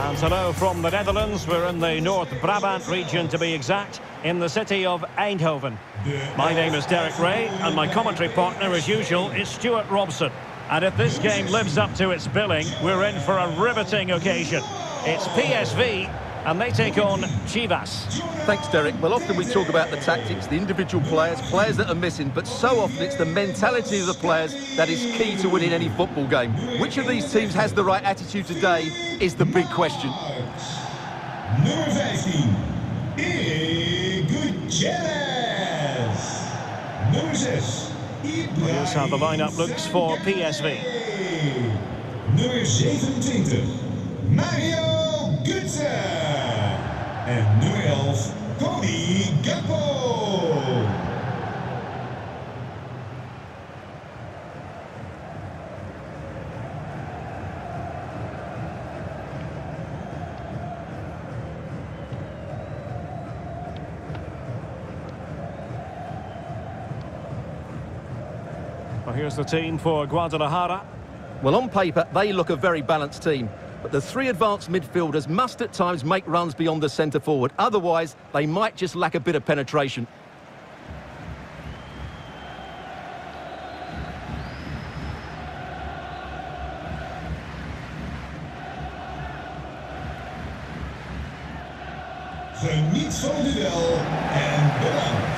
And hello from the Netherlands. We're in the North Brabant region to be exact, in the city of Eindhoven. My name is Derek Rae, and my commentary partner, as usual, is Stuart Robson. And if this game lives up to its billing, we're in for a riveting occasion. It's PSV and they take on Chivas. Thanks, Derek. Well, often we talk about the tactics, the individual players, players that are missing, but so often it's the mentality of the players that is key to winning any football game. Which of these teams has the right attitude today is the big question. Nummer 15, Gutierrez. Nummer 6, Here's how the lineup looks for PSV. Nummer 27, Mario Götze. En nummer 11, Cody Gakpo. Well, here's the team for Guadalajara. Well, on paper, they look a very balanced team. But the three advanced midfielders must at times make runs beyond the centre forward. Otherwise, they might just lack a bit of penetration. Geniet van duel en bedankt.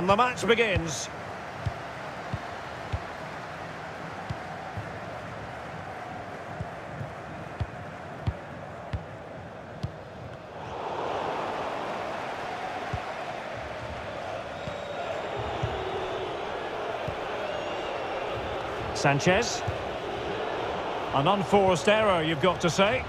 And the match begins. Sanchez. An unforced error, you've got to say.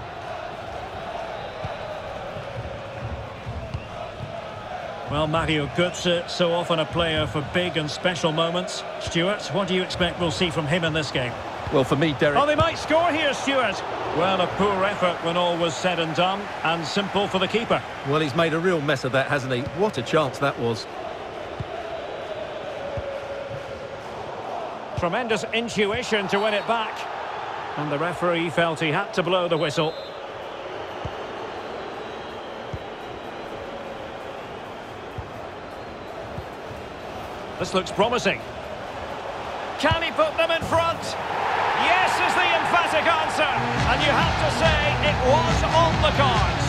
Well, Mario Götze, so often a player for big and special moments. Stuart, what do you expect we'll see from him in this game? Well, for me, Derek... Oh, they might score here, Stuart. Well, a poor effort when all was said and done, and simple for the keeper. Well, he's made a real mess of that, hasn't he? What a chance that was. Tremendous intuition to win it back. And the referee felt he had to blow the whistle. This looks promising. Can he put them in front? Yes is the emphatic answer. And you have to say it was on the cards.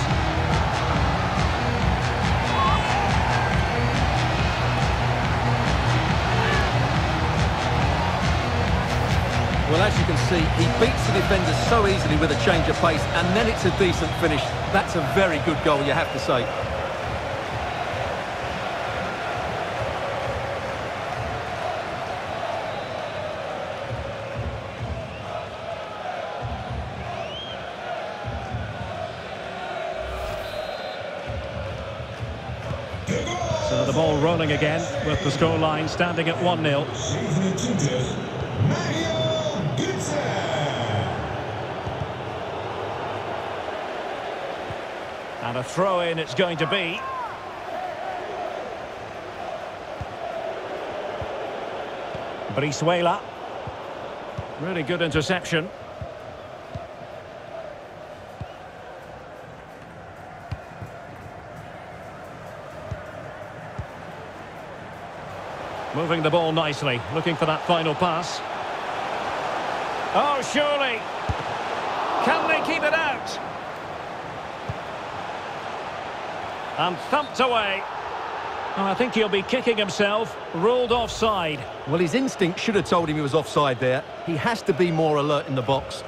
Well, as you can see, he beats the defender so easily with a change of pace, and then it's a decent finish. That's a very good goal, you have to say. So the ball rolling again with the scoreline standing at 1-0. 27, And a throw-in it's going to be. Brizuela. Really good interception. Moving the ball nicely, looking for that final pass. Oh, surely. Can they keep it out? And thumped away. Oh, I think he'll be kicking himself. Ruled offside. Well, his instinct should have told him he was offside there. He has to be more alert in the box.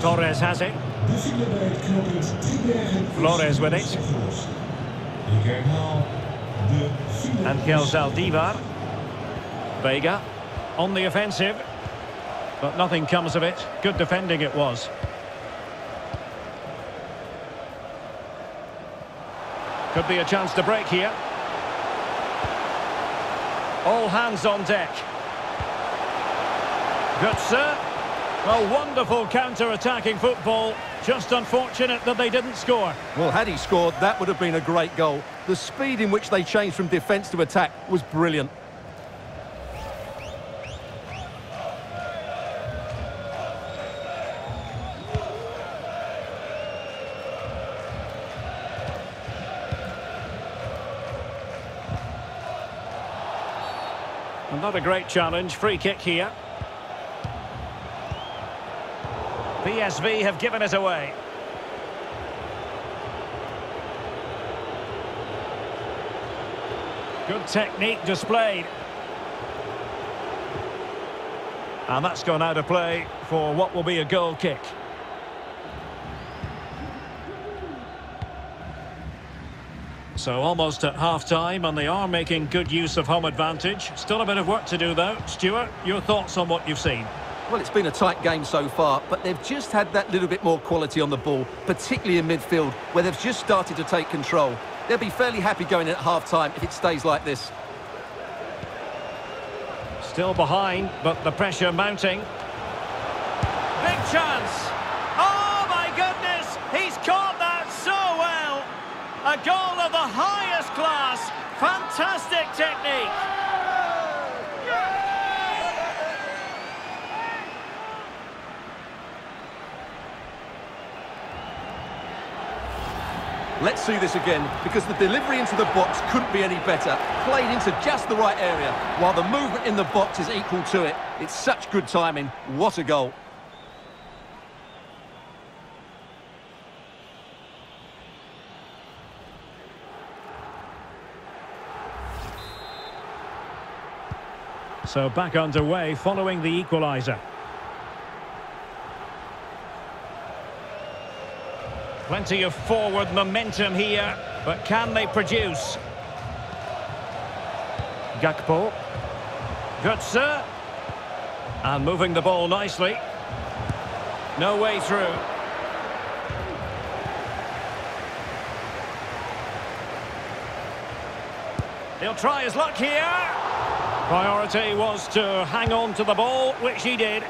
Torres has it. Flores with it. Angel Zaldivar. Vega on the offensive. But nothing comes of it. Good defending it was. Could be a chance to break here. All hands on deck. Good, sir. Well, wonderful counter-attacking football. Just unfortunate that they didn't score. Well, had he scored, that would have been a great goal. The speed in which they changed from defence to attack was brilliant. Another great challenge. Free kick here. PSV have given it away. Good technique displayed. And that's gone out of play for what will be a goal kick. So almost at half-time, and they are making good use of home advantage. Still a bit of work to do, though. Stuart, your thoughts on what you've seen? Well, it's been a tight game so far, but they've just had that little bit more quality on the ball, particularly in midfield, where they've just started to take control. They'll be fairly happy going in at half-time if it stays like this. Still behind, but the pressure mounting. Big chance! Oh, my goodness! He's caught that so well! A goal of the highest class! Fantastic technique! Let's see this again, because the delivery into the box couldn't be any better. Played into just the right area, while the movement in the box is equal to it. It's such good timing. What a goal. So back underway following the equaliser. Plenty of forward momentum here, but can they produce? Gakpo. Götze. And moving the ball nicely. No way through. He'll try his luck here. Priority was to hang on to the ball, which he did.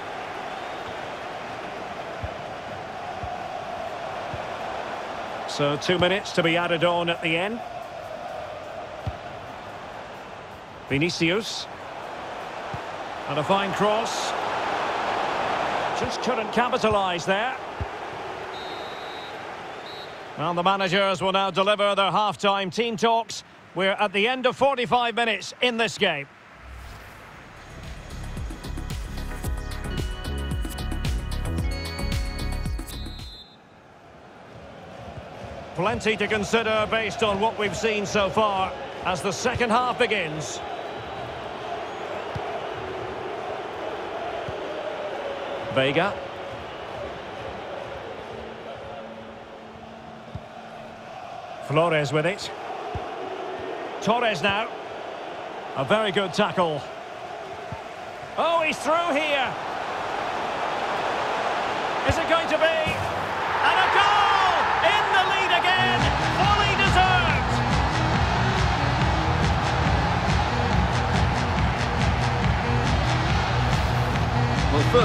So two minutes to be added on at the end. Vinicius. And a fine cross. Just couldn't capitalise there. Well, the managers will now deliver their half-time team talks. We're at the end of 45 minutes in this game. Plenty to consider based on what we've seen so far as the second half begins. Vega. Flores with it. Torres now. A very good tackle. Oh, he's through here. Is it going to be?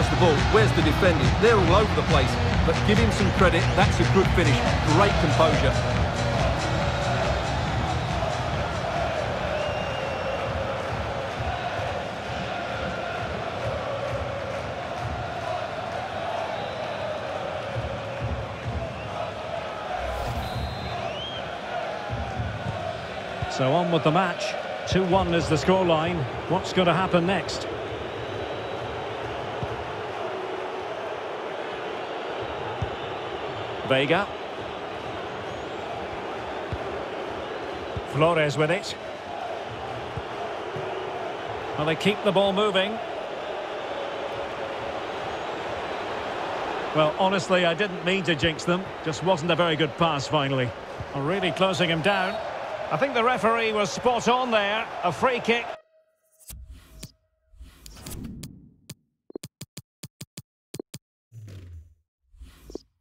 First of where's the defending? They're all over the place. But give him some credit. That's a good finish. Great composure. So on with the match. 2-1 is the scoreline. What's going to happen next? Vega. Flores with it. Well, they keep the ball moving. Well, honestly, I didn't mean to jinx them. Just wasn't a very good pass, finally. Well, really closing him down. I think the referee was spot on there. A free kick.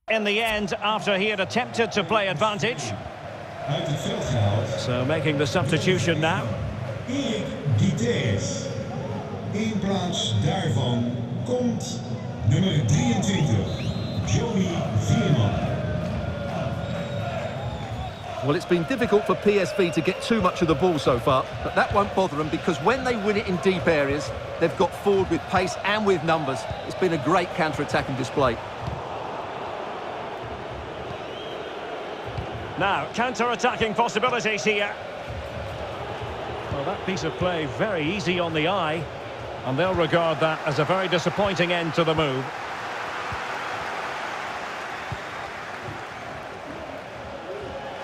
In the end, after he had attempted to play advantage. So making the substitution now. In plaats daarvan komt nummer 23, Joey Veerman. Well, it's been difficult for PSV to get too much of the ball so far, but that won't bother them because when they win it in deep areas, they've got forward with pace and with numbers. It's been a great counter-attacking display. Now, counter-attacking possibilities here. Well, that piece of play very easy on the eye. And they'll regard that as a very disappointing end to the move.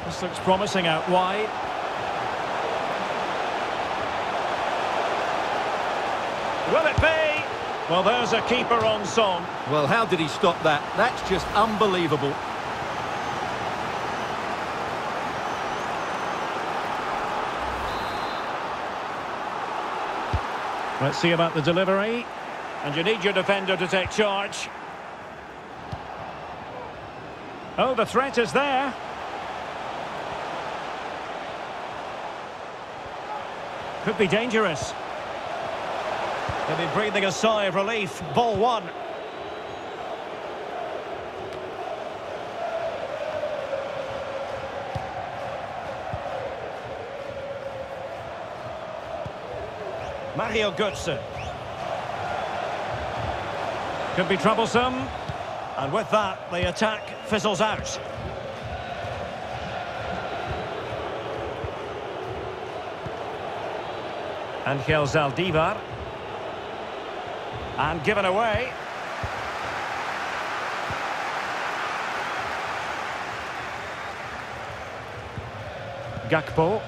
This looks promising out wide. Will it be? Well, there's a keeper on song. Well, how did he stop that? That's just unbelievable. Let's see about the delivery. And you need your defender to take charge. Oh, the threat is there. Could be dangerous. They'll be breathing a sigh of relief. Ball won. Mario Götze. Could be troublesome. And with that, the attack fizzles out. Angel Zaldivar. And given away. Gakpo.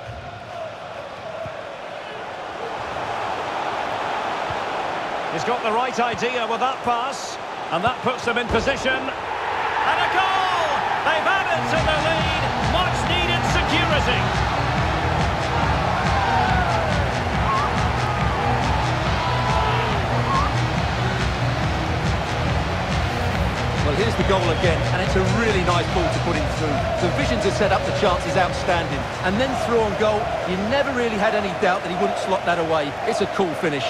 He's got the right idea with that pass. And that puts them in position. And a goal! They've added to the lead. Much needed security. Well, here's the goal again, and it's a really nice ball to put him through. The vision to set up the chance is outstanding. And then through on goal, you never really had any doubt that he wouldn't slot that away. It's a cool finish.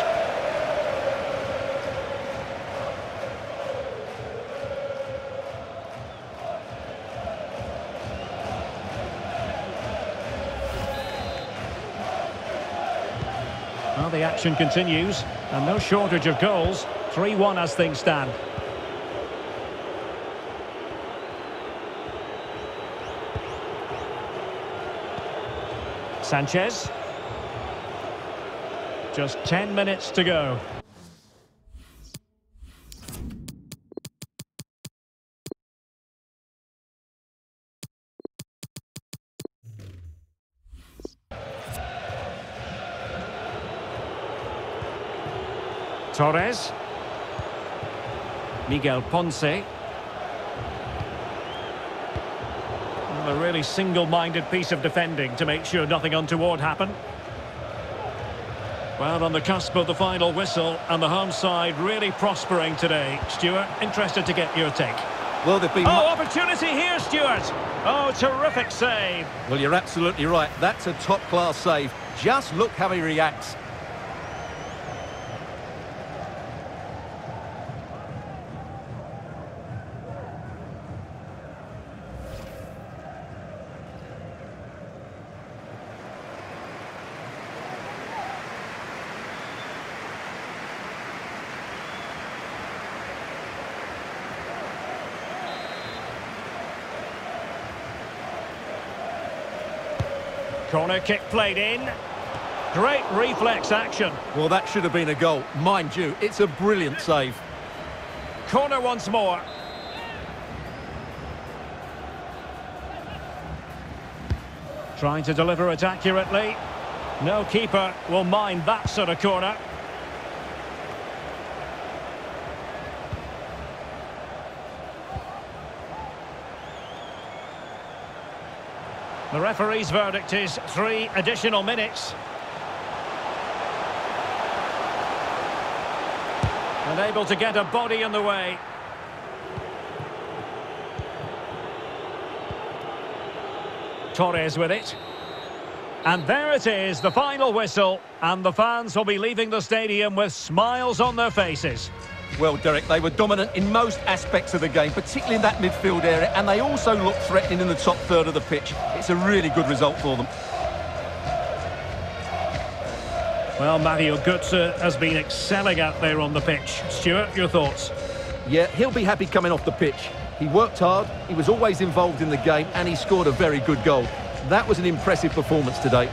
Well, the action continues, and no shortage of goals. 3-1 as things stand. Sanchez. Just 10 minutes to go. Torres. Miguel Ponce. A really single-minded piece of defending to make sure nothing untoward happened. Well, on the cusp of the final whistle, and the home side really prospering today. Stuart, interested to get your take. Well, they've been... Oh, opportunity here, Stuart! Oh, terrific save. Well, you're absolutely right. That's a top-class save. Just look how he reacts. Corner kick played in. Great reflex action. Well, that should have been a goal. Mind you, it's a brilliant save. Corner once more. Trying to deliver it accurately. No keeper will mind that sort of corner. The referee's verdict is three additional minutes. And able to get a body in the way. Torres with it. And there it is, the final whistle, and the fans will be leaving the stadium with smiles on their faces. Well, Derek, they were dominant in most aspects of the game, particularly in that midfield area, and they also looked threatening in the top third of the pitch. It's a really good result for them. Well, Mario Götze has been excelling out there on the pitch. Stuart, your thoughts? Yeah, he'll be happy coming off the pitch. He worked hard, he was always involved in the game, and he scored a very good goal. That was an impressive performance today.